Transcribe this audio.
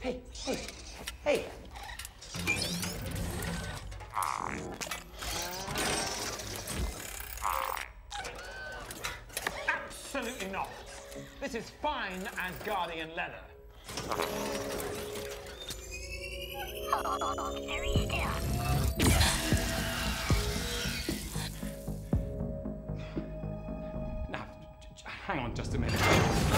Hey, hey, hey. Absolutely not. This is fine Asgardian leather. Now, hang on just a minute.